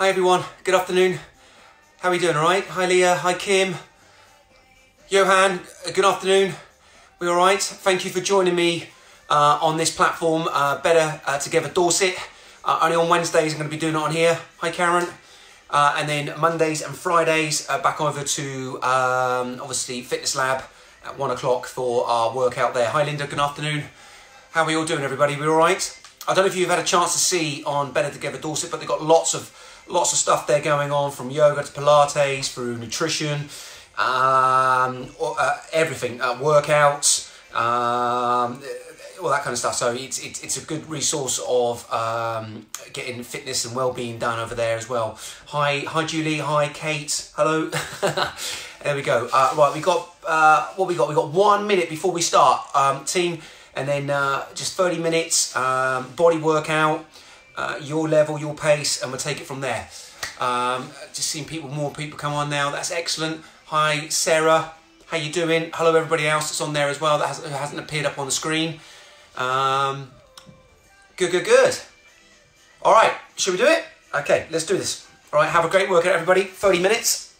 Hi everyone, good afternoon. How are we doing, alright? Hi Leah, hi Kim. Johan, uh, good afternoon. We alright? Thank you for joining me uh, on this platform, uh, Better uh, Together Dorset. Uh, only on Wednesdays I'm going to be doing it on here. Hi Karen. Uh, and then Mondays and Fridays back over to um, obviously Fitness Lab at one o'clock for our workout there. Hi Linda, good afternoon. How are we all doing, everybody? We all right? I don't know if you've had a chance to see on Better Together Dorset, but they've got lots of lots of stuff there going on from yoga to Pilates through nutrition, um, uh, everything, uh, workouts, um, all that kind of stuff. So it's, it's, it's a good resource of um, getting fitness and well-being done over there as well. Hi, hi Julie, hi Kate, hello. there we go. Uh, right, we got uh, what we got. We got one minute before we start, um, team, and then uh, just thirty minutes um, body workout uh, your level, your pace, and we'll take it from there. Um, just seeing people, more people come on now. That's excellent. Hi, Sarah. How you doing? Hello, everybody else that's on there as well that hasn't, hasn't appeared up on the screen. Um, good, good, good. All right, should we do it? Okay, let's do this. All right, have a great workout, everybody. 30 minutes.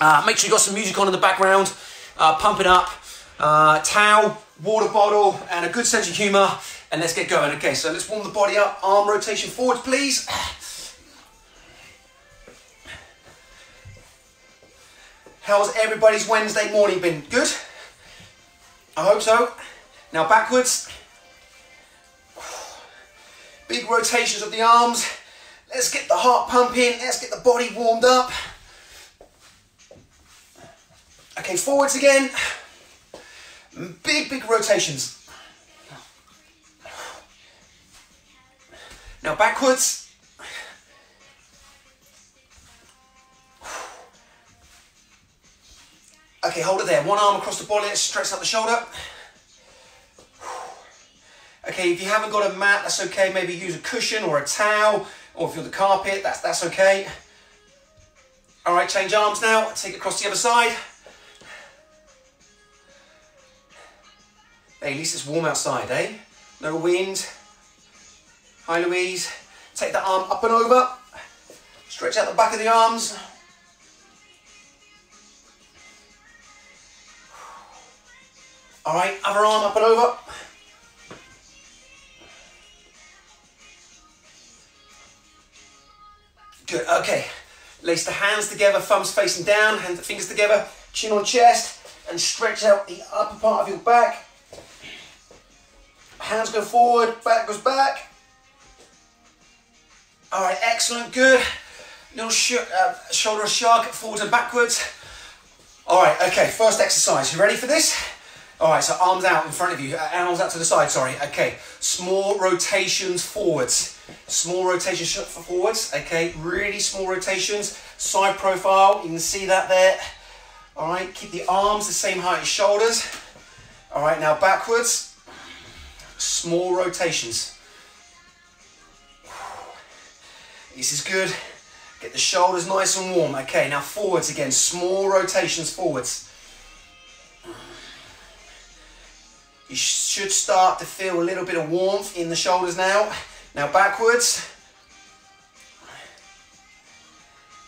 Uh, make sure you got some music on in the background. Uh, pump it up. Uh, towel, water bottle, and a good sense of humour and let's get going. Okay, so let's warm the body up. Arm rotation forwards, please. How's everybody's Wednesday morning been? Good? I hope so. Now backwards. Big rotations of the arms. Let's get the heart pumping. Let's get the body warmed up. Okay, forwards again. Big, big rotations. Now backwards. Okay, hold it there. One arm across the body, stretch out the shoulder. Okay, if you haven't got a mat, that's okay. Maybe use a cushion or a towel, or if you're the carpet, that's, that's okay. All right, change arms now. Take it across the other side. Hey, at least it's warm outside, eh? No wind. Hi Louise. Take the arm up and over. Stretch out the back of the arms. All right, other arm up and over. Good, okay. Lace the hands together, thumbs facing down, hands, fingers together, chin on chest, and stretch out the upper part of your back. Hands go forward, back goes back. All right, excellent, good. Little sh uh, shoulder shrug, forwards and backwards. All right, okay, first exercise. You ready for this? All right, so arms out in front of you, uh, arms out to the side, sorry. Okay, small rotations forwards. Small rotations forwards, okay, really small rotations. Side profile, you can see that there. All right, keep the arms the same height as shoulders. All right, now backwards. Small rotations. This is good. Get the shoulders nice and warm. Okay, now forwards again. Small rotations forwards. You should start to feel a little bit of warmth in the shoulders now. Now backwards.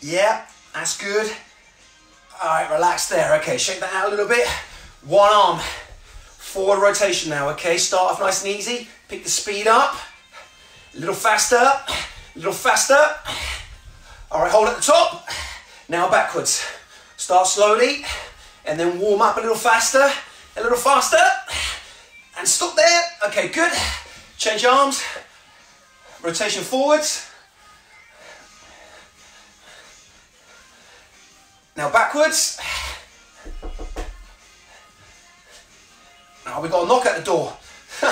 Yeah, that's good. All right, relax there. Okay, shake that out a little bit. One arm. Forward rotation now, okay? Start off nice and easy. Pick the speed up. A little faster. A little faster. All right, hold at the top. Now backwards. Start slowly and then warm up a little faster, a little faster, and stop there. Okay, good. Change arms. Rotation forwards. Now backwards. Now we've got a knock at the door.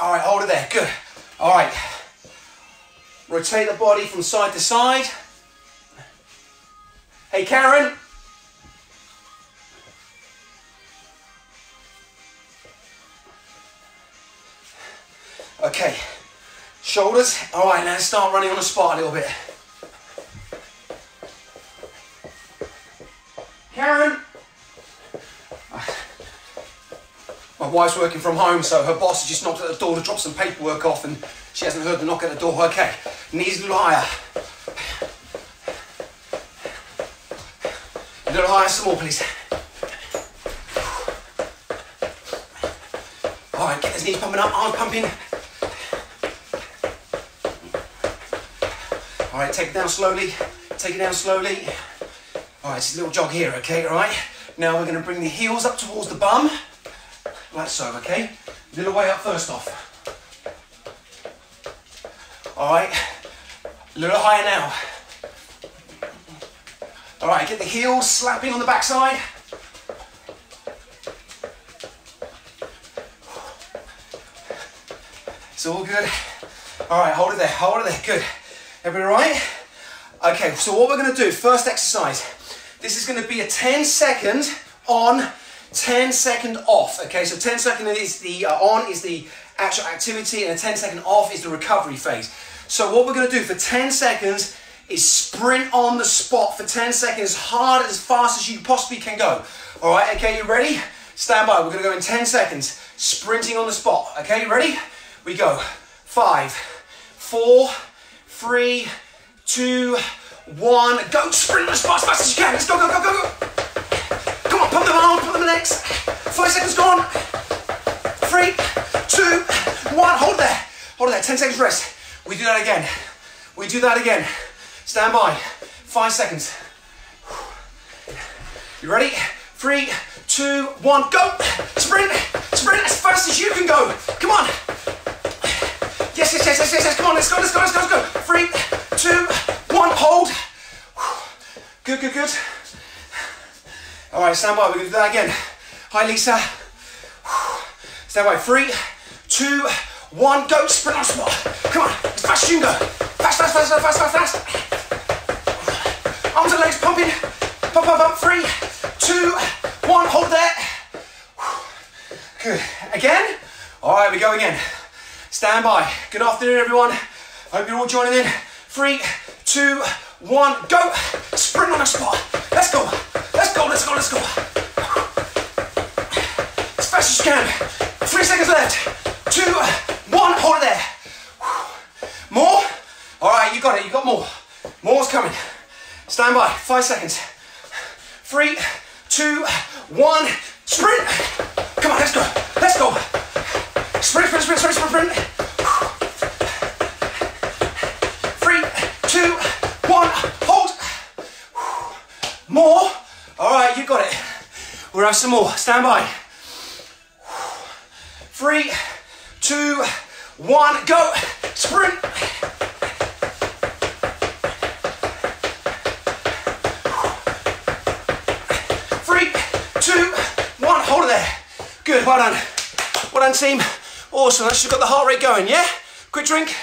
All right, hold it there, good. All right. Rotate the body from side to side. Hey, Karen. Okay, shoulders. All right, now start running on the spot a little bit. Karen. My wife's working from home, so her boss just knocked at the door to drop some paperwork off, and she hasn't heard the knock at the door. Okay, knees higher. A little higher, some more, please. All right, get those knees pumping up, arms pumping. All right, take it down slowly. Take it down slowly. All right, it's a little jog here, okay, all right? Now we're gonna bring the heels up towards the bum, like so, okay? Little way up first off. All right, a little higher now. All right, get the heels slapping on the backside. It's all good. All right, hold it there, hold it there, good. Everybody all right? Okay, so what we're gonna do, first exercise, this is gonna be a 10 second on, 10 second off. Okay, so 10 second is the uh, on is the actual activity and a 10 second off is the recovery phase. So what we're gonna do for 10 seconds is sprint on the spot for 10 seconds, hard, as fast as you possibly can go. All right, okay, you ready? Stand by, we're gonna go in 10 seconds, sprinting on the spot. Okay, you ready? We go. Five, four, three, two, one. Go, sprint as fast, as fast as you can. Let's go, go, go, go, go. Pump them arms, pump them legs. Five seconds gone. Three, two, one. Hold there. Hold there. Ten seconds rest. We do that again. We do that again. Stand by. Five seconds. You ready? Three, two, one, go! Sprint! Sprint as fast as you can go! Come on! Yes, yes, yes, yes, yes, yes. Come on, let's go, let's go, let's go, let's go. Three, two, one, hold. Good, good, good. All right, stand by. We're going to do that again. Hi, Lisa. Stand by. Three, two, one, go. Sprint on spot. Come on, as fast as you can go. Fast, fast, fast, fast, fast, fast. Arms and legs pumping. Pump, pump, pump. Three, two, one. Hold there. Good. Again. All right, we go again. Stand by. Good afternoon, everyone. Hope you're all joining in. Three, two, one, go. Sprint on the spot. Let's go. Let's go, let's go. As fast as you can. Three seconds left. Two, one, hold it there. More? All right, you got it, you got more. More's coming. Stand by, five seconds. Three, two, one, sprint. Come on, let's go, let's go. Sprint, sprint, sprint, sprint, sprint, sprint. Three, two, one, hold. More. All right, you got it. We'll have some more. Stand by. Three, two, one, go. Sprint. Three, two, one, hold it there. Good, well done. Well done, team. Awesome, that's just got the heart rate going, yeah? Quick drink.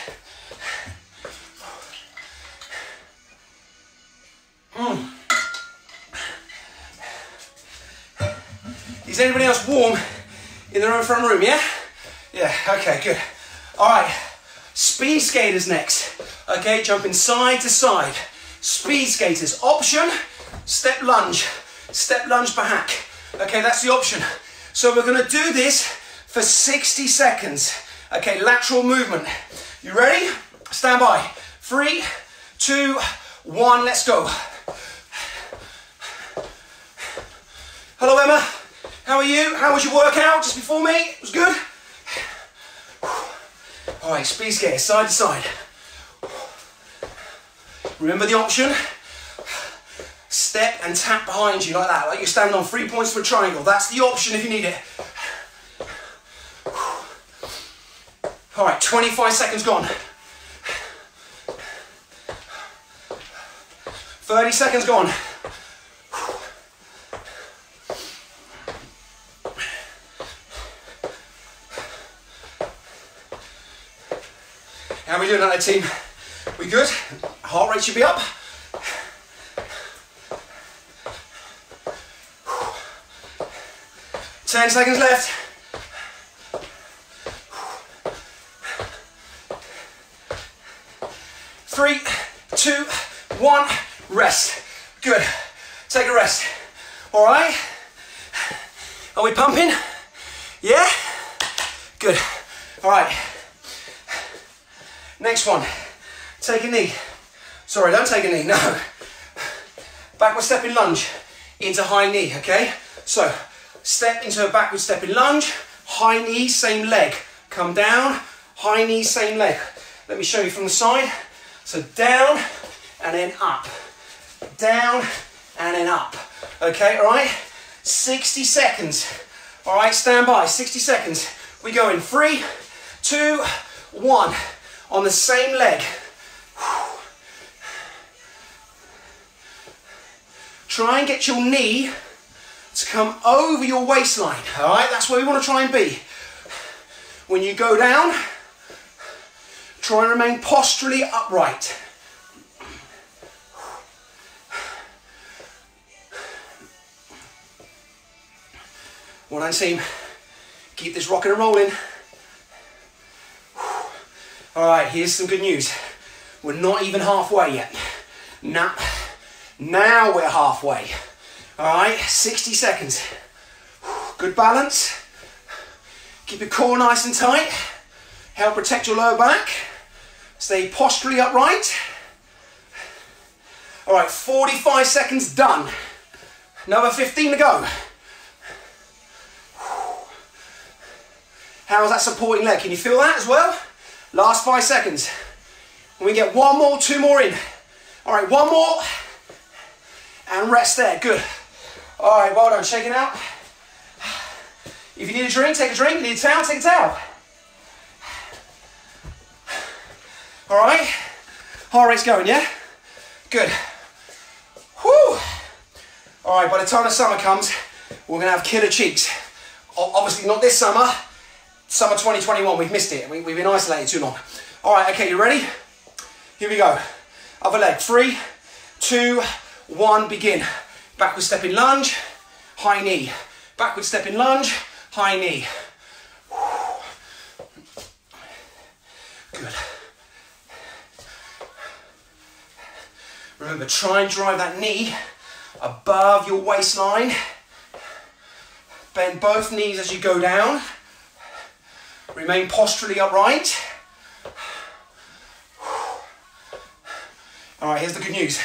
Anybody else warm in their own front room, yeah? Yeah, okay, good. All right, speed skaters next. Okay, jumping side to side. Speed skaters, option, step lunge, step lunge per hack. Okay, that's the option. So we're gonna do this for 60 seconds. Okay, lateral movement. You ready? Stand by. Three, two, one, let's go. Hello, Emma. How are you? How was your workout just before me? It was good? All right, speed skate, side to side. Remember the option? Step and tap behind you like that, like you're standing on three points for a triangle. That's the option if you need it. All right, 25 seconds gone. 30 seconds gone. How are we doing that team? We good? Heart rate should be up. Ten seconds left. Three, two, one, rest. Good. Take a rest. All right? Are we pumping? Yeah? Good. All right. Next one. Take a knee. Sorry, don't take a knee, no. Backward stepping lunge into high knee, okay? So, step into a backward stepping lunge, high knee, same leg. Come down, high knee, same leg. Let me show you from the side. So down and then up. Down and then up. Okay, all right? 60 seconds. All right, stand by, 60 seconds. We go in three, two, one. On the same leg. Try and get your knee to come over your waistline. All right, that's where we want to try and be. When you go down, try and remain posturally upright. One hand team, keep this rocking and rolling. All right, here's some good news. We're not even halfway yet. Now, now we're halfway. All right, 60 seconds. Good balance. Keep your core nice and tight. Help protect your lower back. Stay posturally upright. All right, 45 seconds done. Another 15 to go. How's that supporting leg? Can you feel that as well? Last five seconds. And we get one more, two more in. All right, one more. And rest there, good. All right, well done, shake it out. If you need a drink, take a drink. You need a towel, take a towel. All right, heart rate's going, yeah? Good. Whew. All right, by the time the summer comes, we're gonna have killer cheeks. Obviously not this summer, summer 2021, we've missed it. We, have been isolated too long. All right, okay, you ready? Here we go. Other leg, three, two, one, begin. Backward stepping lunge, high knee. Backward stepping lunge, high knee. Good. Remember, try and drive that knee above your waistline. Bend both knees as you go down. Remain posturally upright. All right, here's the good news.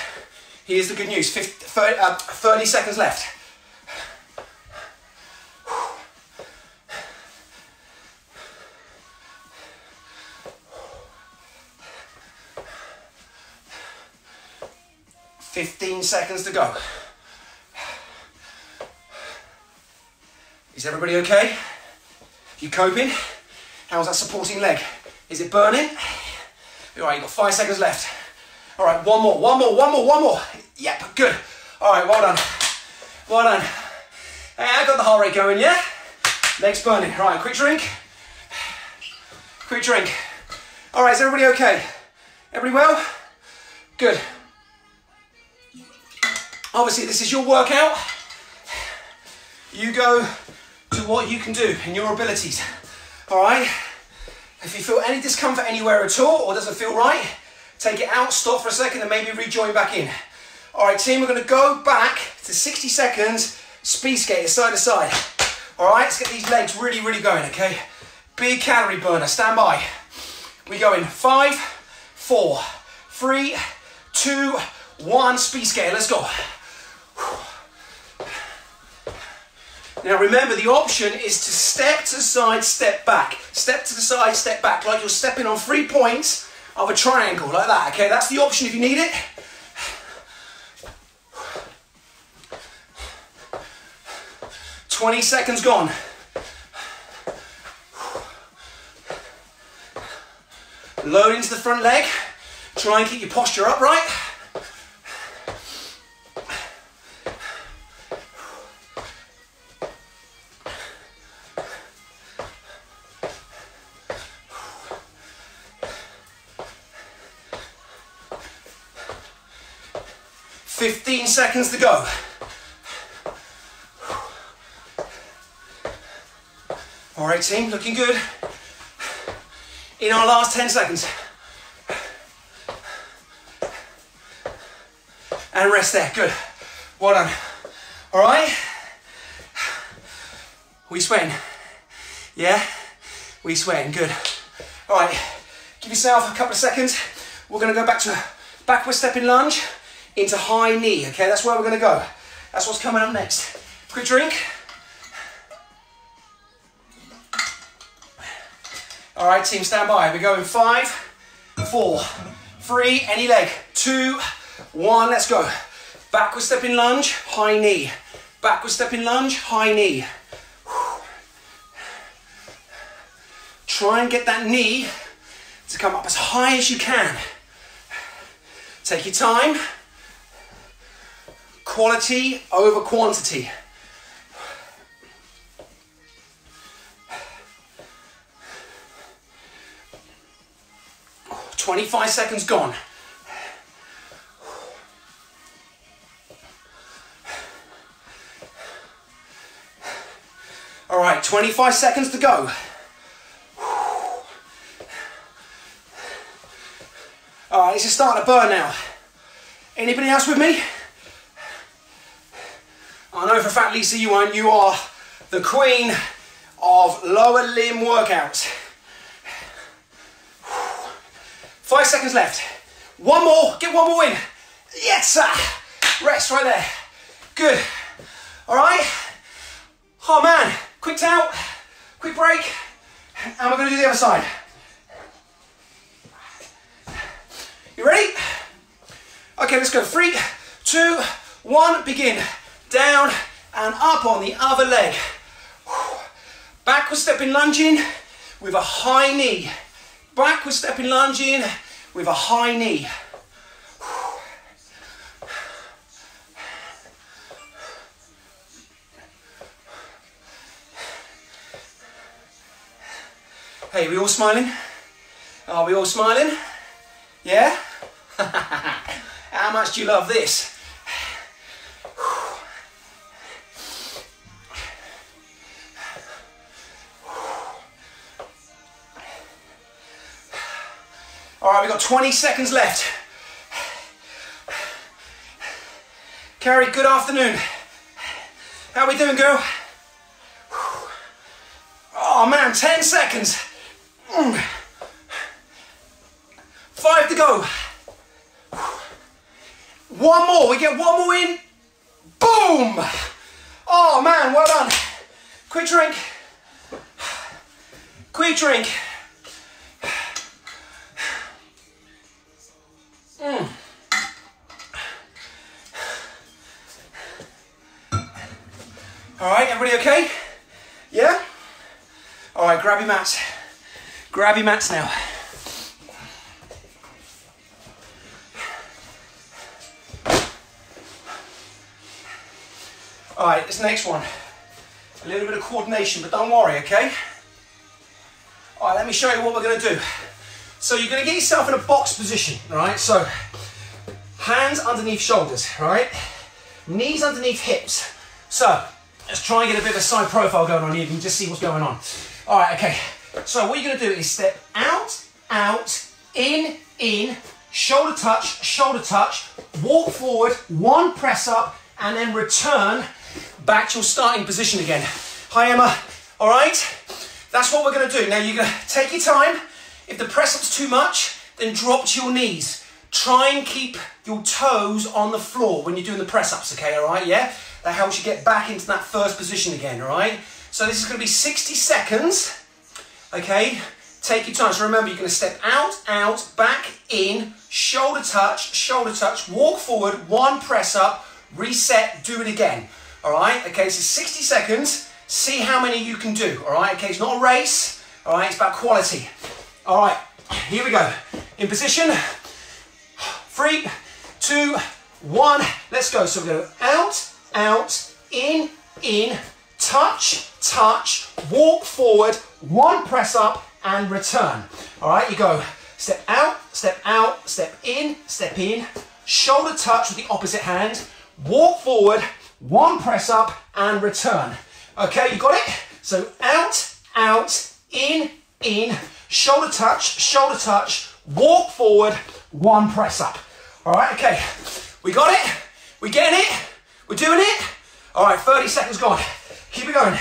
Here's the good news. 50, 30, uh, 30 seconds left. Fifteen seconds to go. Is everybody okay? You coping? How's that supporting leg? Is it burning? All right, you've got five seconds left. All right, one more, one more, one more, one more. Yep, good. All right, well done. Well done. Hey, I got the heart rate going, yeah? Legs burning. All right, quick drink. Quick drink. All right, is everybody okay? Everybody well? Good. Obviously, this is your workout. You go to what you can do in your abilities. All right? If you feel any discomfort anywhere at all or doesn't feel right, take it out, stop for a second and maybe rejoin back in. All right, team, we're gonna go back to 60 seconds, speed skate side to side. All right, let's get these legs really, really going, okay? Big calorie burner, stand by. We go in five, four, three, two, one, speed skate, let's go. Now remember, the option is to step to the side, step back. Step to the side, step back, like you're stepping on three points of a triangle, like that, okay? That's the option if you need it. Twenty seconds gone. Load into the front leg. Try and keep your posture upright. 15 seconds to go. All right, team, looking good. In our last 10 seconds. And rest there, good. Well done. All right? We sweating. Yeah? We sweating, good. All right, give yourself a couple of seconds. We're gonna go back to a backward stepping lunge into high knee, okay? That's where we're gonna go. That's what's coming up next. Quick drink. All right, team, stand by. We're going five, four, three, any leg, two, one, let's go. Backward stepping lunge, high knee. Backward stepping lunge, high knee. Try and get that knee to come up as high as you can. Take your time. Quality over quantity. 25 seconds gone. All right, 25 seconds to go. All right, it's just starting to burn now. Anybody else with me? I know for a fact, Lisa, you are, you are the queen of lower limb workouts. Five seconds left. One more, get one more in. Yes, sir. Rest right there. Good. All right. Oh man, quick towel, quick break, and we're gonna do the other side. You ready? Okay, let's go. Three, two, one, begin. Down and up on the other leg. Backward stepping lunging with a high knee. Backward stepping lunge in with a high knee. Hey, we all smiling? Are we all smiling? Yeah? How much do you love this? We've got 20 seconds left. Carrie, good afternoon. How we doing, girl? Oh man, 10 seconds. Mm. Five to go. One more, we get one more in. Boom! Oh man, well done. Quick drink. Quick drink. Everybody okay? Yeah? All right, grab your mats. Grab your mats now. All right, this next one. A little bit of coordination, but don't worry, okay? All right, let me show you what we're gonna do. So you're gonna get yourself in a box position, right? So hands underneath shoulders, right? Knees underneath hips. So let's try and get a bit of a side profile going on here. You can just see what's going on. All right, okay. So what you're gonna do is step out, out, in, in, shoulder touch, shoulder touch, walk forward, one press up, and then return back to your starting position again. Hi Emma, all right? That's what we're gonna do. Now you're gonna take your time, if the press up's too much, then drop to your knees. Try and keep your toes on the floor when you're doing the press ups, okay, all right, yeah? That helps you get back into that first position again, all right? So this is gonna be 60 seconds, okay? Take your time. So remember, you're gonna step out, out, back, in, shoulder touch, shoulder touch, walk forward, one press up, reset, do it again, all right? Okay, so 60 seconds. See how many you can do, all right? Okay, it's not a race, all right? It's about quality. All right, here we go. In position, three, two, one, let's go. So we go out, out, in, in, touch, touch, walk forward, one press up and return. All right, you go step out, step out, step in, step in, shoulder touch with the opposite hand, walk forward, one press up and return. Okay, you got it? So out, out, in, in, shoulder touch, shoulder touch, walk forward, one press up. All right, okay, we got it, we getting it, we're doing it. All right, 30 seconds gone. Keep it going.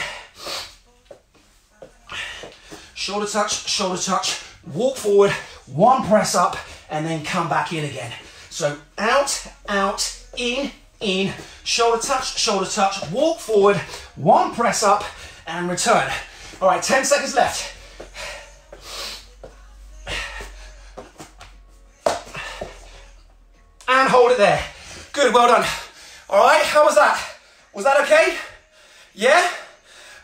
shoulder touch, shoulder touch, walk forward, one press up, and then come back in again. So out, out, in, in, shoulder touch, shoulder touch, walk forward, one press up, and return. All right, 10 seconds left. And hold it there. Good, well done. All right, how was that? Was that okay? Yeah?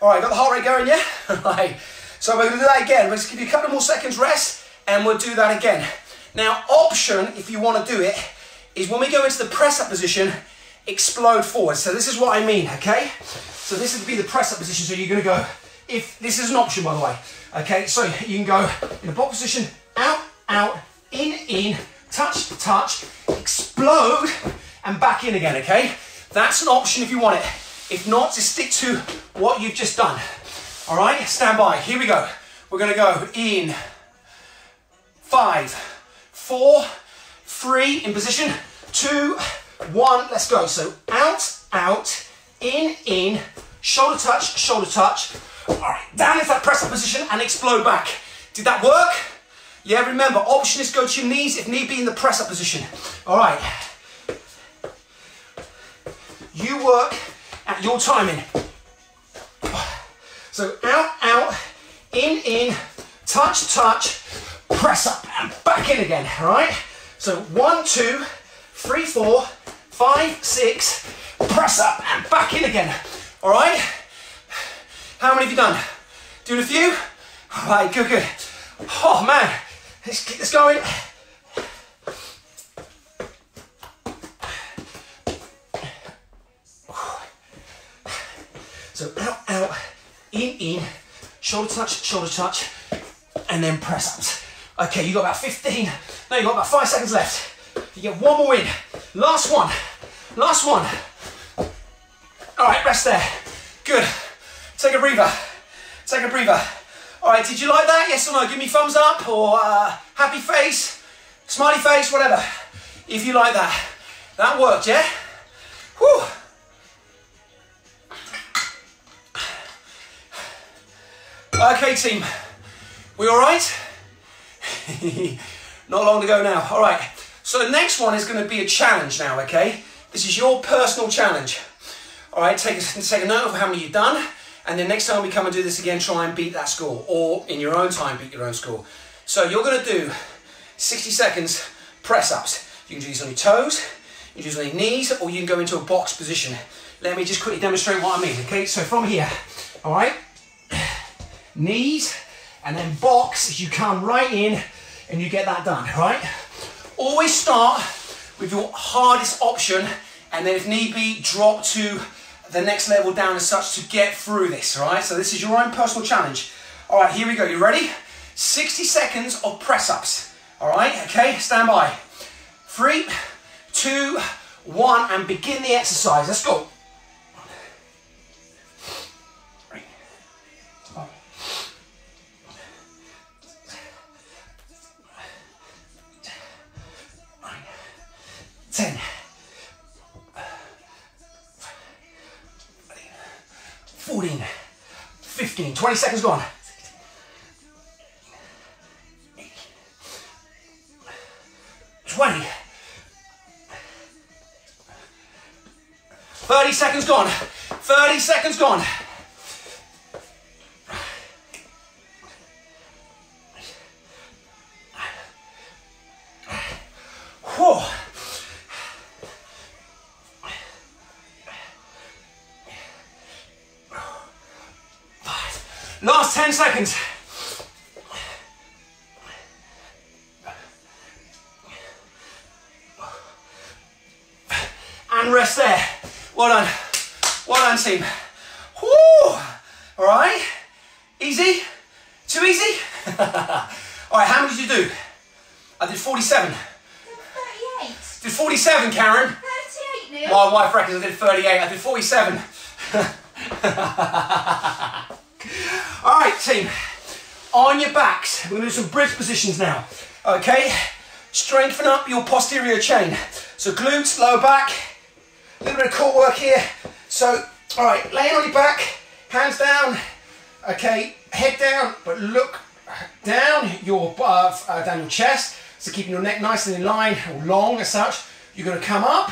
All right, got the heart rate going, yeah? All right, so we're gonna do that again. Let's give you a couple more seconds rest and we'll do that again. Now, option, if you wanna do it, is when we go into the press up position, explode forward. So this is what I mean, okay? So this would be the press up position. So you're gonna go, if this is an option by the way, okay? So you can go in a box position, out, out, in, in, touch, touch, explode, and back in again, okay? That's an option if you want it. If not, just stick to what you've just done. All right, stand by. Here we go. We're gonna go in five, four, three, in position, two, one, let's go. So out, out, in, in, shoulder touch, shoulder touch. All right, down into that press up position and explode back. Did that work? Yeah, remember, option is go to your knees if need be in the press up position. All right. You work at your timing. So out, out, in, in, touch, touch, press up and back in again, all right? So one, two, three, four, five, six, press up and back in again, all right? How many have you done? Doing a few? All right, good, good. Oh man, let's keep this going. So out, out, in, in, shoulder touch, shoulder touch, and then press ups. Okay, you got about 15, no, you got about five seconds left. You get one more in. Last one, last one. All right, rest there. Good. Take a breather, take a breather. All right, did you like that? Yes or no? Give me thumbs up or uh, happy face, smiley face, whatever. If you like that. That worked, yeah? Whew. Okay, team. We all right? Not long to go now. All right. So the next one is going to be a challenge now, okay? This is your personal challenge. All right, take a, take a note of how many you've done, and then next time we come and do this again, try and beat that score, or in your own time, beat your own score. So you're going to do 60 seconds press-ups. You can do these on your toes, you can do these on your knees, or you can go into a box position. Let me just quickly demonstrate what I mean, okay? So from here, all right? Knees, and then box as you come right in and you get that done, right? Always start with your hardest option and then if need be, drop to the next level down as such to get through this, right? So this is your own personal challenge. All right, here we go, you ready? 60 seconds of press ups, all right? Okay, stand by. Three, two, one, and begin the exercise. Let's go. Ten. 14, 15, 20 seconds gone. 20. 30 seconds gone. 30 seconds gone. Last 10 seconds. And rest there. Well done. Well done, team. Woo! All right. Easy? Too easy? All right, how many did you do? I did 47. 38. Did 47, Karen? 38, Neale. My wife reckons I did 38. I did 47. All right, team. On your backs. We're to do some bridge positions now. Okay? Strengthen up your posterior chain. So glutes, lower back. A little bit of core work here. So, all right, laying on your back, hands down. Okay, head down, but look down your uh, uh, down your chest. So keeping your neck nice and in line or long as such. You're going to come up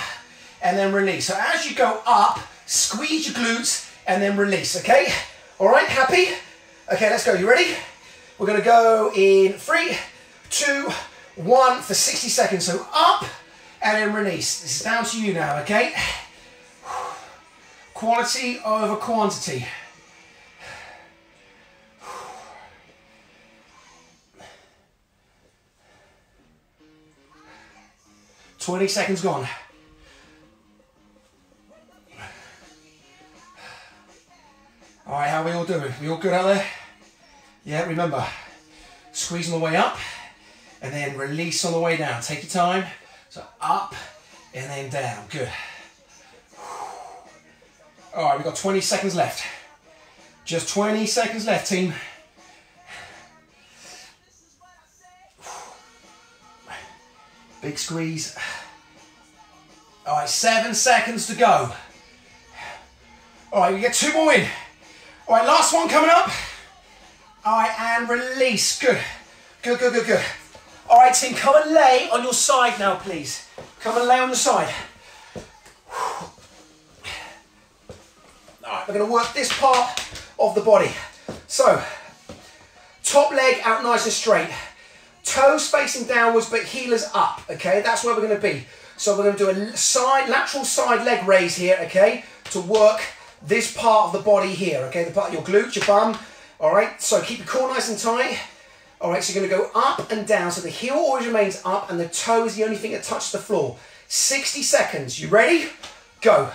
and then release. So as you go up, squeeze your glutes and then release. Okay. All right. Happy? Okay. Let's go. You ready? We're going to go in three, two, one for 60 seconds. So up and then release. This is down to you now. Okay. Quality over quantity. Twenty seconds gone. All right, how are we all doing? We all good out there? Yeah, remember, squeeze on the way up and then release on the way down. Take your time. So up and then down. Good. All right, we've got 20 seconds left. Just 20 seconds left, team. Big squeeze. All right, seven seconds to go. All right, we get two more in. All right, last one coming up. All right, and release. Good. Good, good, good, good. All right, team, come and lay on your side now, please. Come and lay on the side. All right, we're going to work this part of the body. So, top leg out nice and straight. Toes facing downwards, but heelers up, okay? That's where we're going to be. So we're going to do a side, lateral side leg raise here, okay? To work this part of the body here, okay? The part of your glutes, your bum, all right? So keep your core nice and tight. All right, so you're to go up and down. So the heel always remains up and the toe is the only thing that touches the floor. 60 seconds. You ready? Go.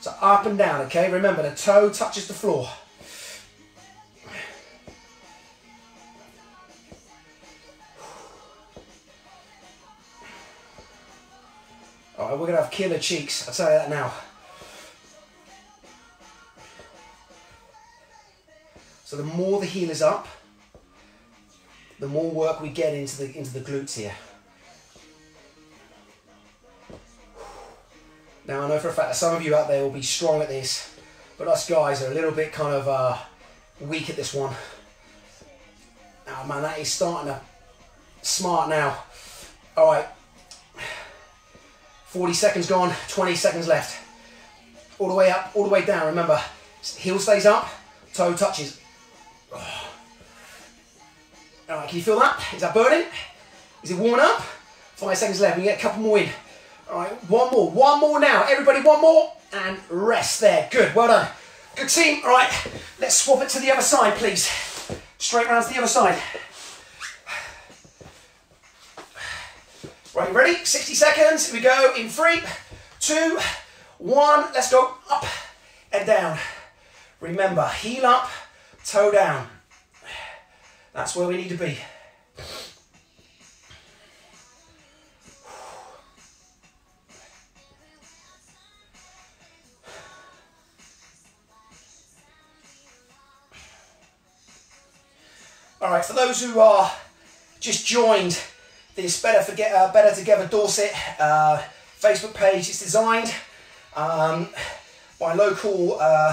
So up and down, okay? Remember, the toe touches the floor. All right, we're to have killer cheeks. I'll tell you that now. So the more the heel is up, the more work we get into the into the glutes here. Now I know for a fact that some of you out there will be strong at this, but us guys are a little bit kind of uh, weak at this one. Oh man, that is starting to smart now. All right, 40 seconds gone, 20 seconds left. All the way up, all the way down. Remember, heel stays up, toe touches. All right, can you feel that? Is that burning? Is it warming up? Five seconds left. We get a couple more in. All right, one more. One more now. Everybody, one more. And rest there. Good. Well done. Good team. All right, let's swap it to the other side, please. Straight round to the other side. Right, ready? 60 seconds. Here we go in three, two, one. Let's go up and down. Remember, heel up, toe down. That's where we need to be. All right, for those who are just joined this Better Forget uh, Better Together Dorset uh, Facebook page, it's designed um, by local uh,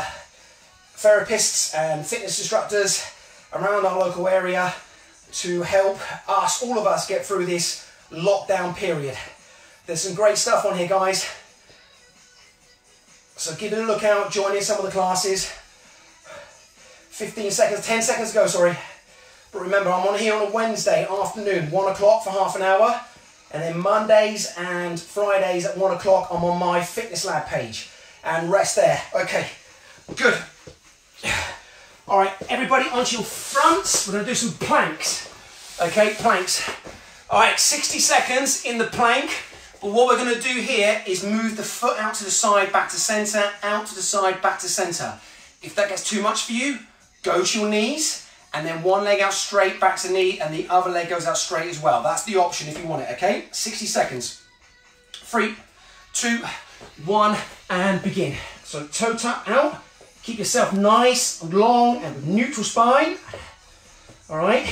therapists and fitness instructors around our local area to help us, all of us, get through this lockdown period. There's some great stuff on here, guys. So give it a look out, join in some of the classes. 15 seconds, 10 seconds ago, sorry. But remember, I'm on here on a Wednesday afternoon, 1 o'clock for half an hour. And then Mondays and Fridays at 1 o'clock, I'm on my Fitness Lab page. And rest there. Okay, good. All right, everybody onto your fronts. We're gonna do some planks. Okay, planks. All right, 60 seconds in the plank. But what we're gonna do here is move the foot out to the side, back to center, out to the side, back to center. If that gets too much for you, go to your knees, and then one leg out straight, back to knee, and the other leg goes out straight as well. That's the option if you want it, okay? 60 seconds. Three, two, one, and begin. So toe tap out. Keep yourself nice and long and with neutral spine. All right.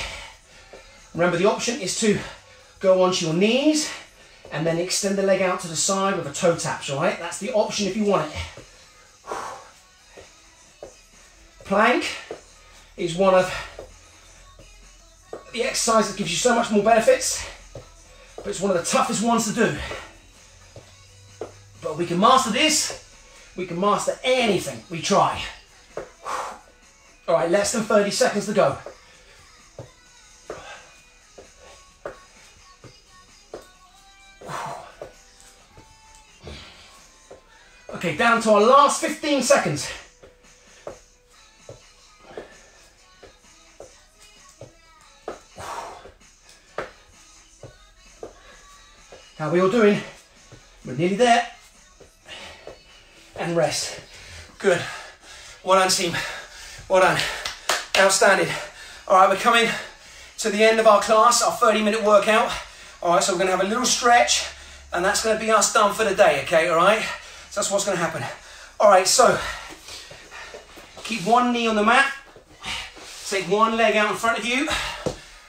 Remember the option is to go onto your knees and then extend the leg out to the side with a toe taps, all right? That's the option if you want it. Plank is one of the exercise that gives you so much more benefits, but it's one of the toughest ones to do. But we can master this, we can master anything we try. All right, less than 30 seconds to go. Okay, down to our last 15 seconds. How are we all doing? We're nearly there. And rest. Good. Well done, team. Well done. Outstanding. All right, we're coming to the end of our class, our 30 minute workout. All right, so we're going to have a little stretch, and that's going to be us done for the day, okay? All right? So that's what's going to happen. All right, so keep one knee on the mat. Take one leg out in front of you.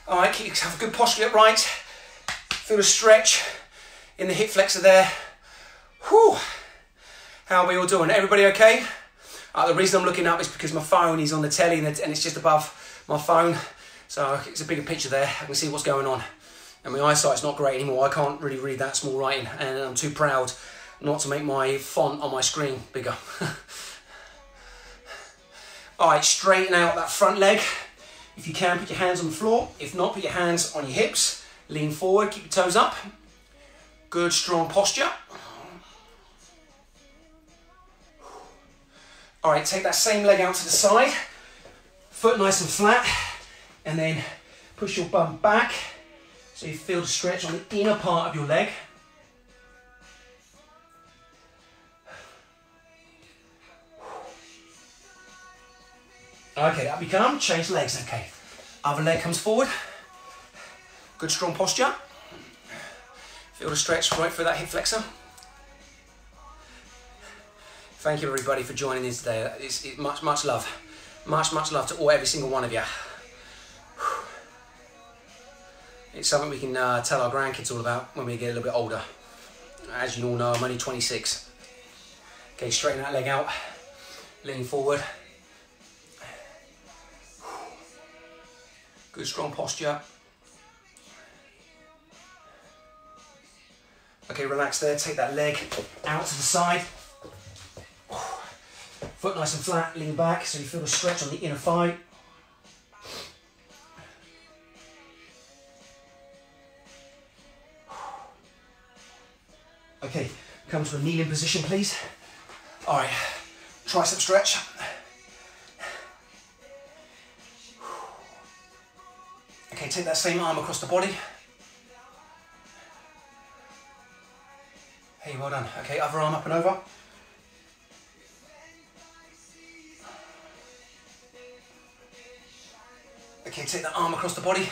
All right, keep, have a good posture upright. Feel the stretch in the hip flexor there. Whew. How are we all doing? Everybody okay? Uh, the reason I'm looking up is because my phone is on the telly and, and it's just above my phone. So it's a bigger picture there. I can see what's going on. And my eyesight's not great anymore. I can't really read that small writing and I'm too proud not to make my font on my screen bigger. All right, straighten out that front leg. If you can, put your hands on the floor. If not, put your hands on your hips. Lean forward, keep your toes up. Good, strong posture. All right, take that same leg out to the side. Foot nice and flat. And then push your bum back so you feel the stretch on the inner part of your leg. Okay, up you come, change legs, okay. Other leg comes forward. Good strong posture. Feel the stretch right through that hip flexor. Thank you everybody for joining in today. It's, it's much, much love. Much, much love to all, every single one of you. It's something we can uh, tell our grandkids all about when we get a little bit older. As you all know, I'm only 26. Okay, straighten that leg out, lean forward. Good strong posture. Okay, relax there, take that leg out to the side. Foot nice and flat, lean back so you feel the stretch on the inner thigh. Okay, come to a kneeling position, please. All right, tricep stretch. Okay, take that same arm across the body. Hey, well done. Okay, other arm up and over. Okay, take that arm across the body.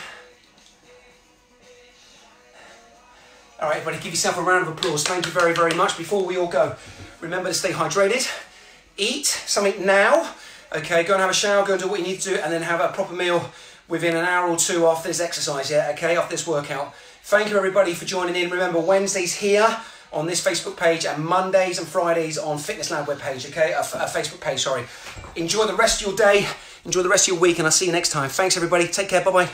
All right, everybody, give yourself a round of applause. Thank you very, very much. Before we all go, remember to stay hydrated. Eat something now. Okay, go and have a shower, go and do what you need to do, and then have a proper meal within an hour or two after this exercise, yeah, okay, after this workout. Thank you, everybody, for joining in. Remember, Wednesdays here on this Facebook page and Mondays and Fridays on Fitness Lab webpage, okay, a, a Facebook page, sorry. Enjoy the rest of your day, enjoy the rest of your week, and I'll see you next time. Thanks, everybody. Take care. Bye-bye.